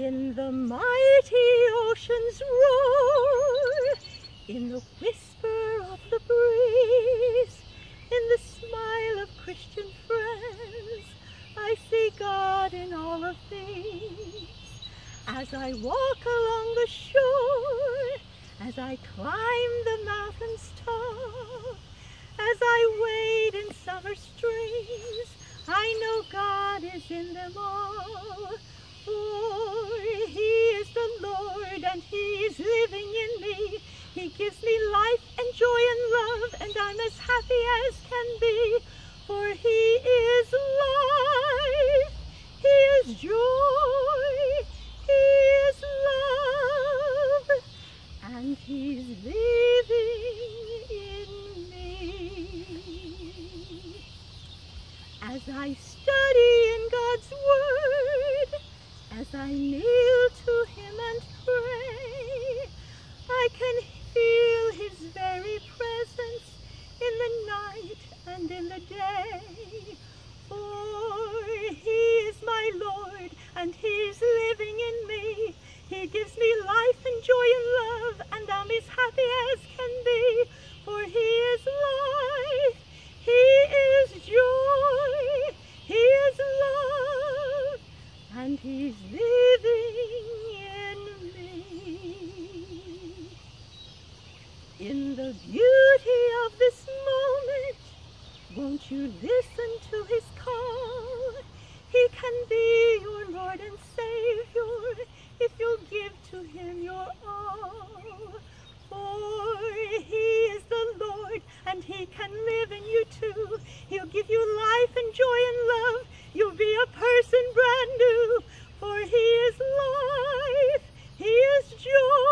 In the mighty ocean's roar, in the whisper of the breeze, in the smile of Christian friends, I see God in all of these. As I walk along the shore, as I climb the mountain's top, as I wade in summer streams, I know God is in them all. Happy as can be. For He is life, He is joy, He is love, and He's living in me. As I night and in the day. For He is my Lord, and He's living in me. He gives me life and joy and love, and I'm as happy as can be. For He is life, He is joy, He is love, and He's living in me. In the beauty won't you listen to His call? He can be your Lord and Savior if you'll give to Him your all. For He is the Lord and He can live in you too. He'll give you life and joy and love. You'll be a person brand new. For He is life, He is joy,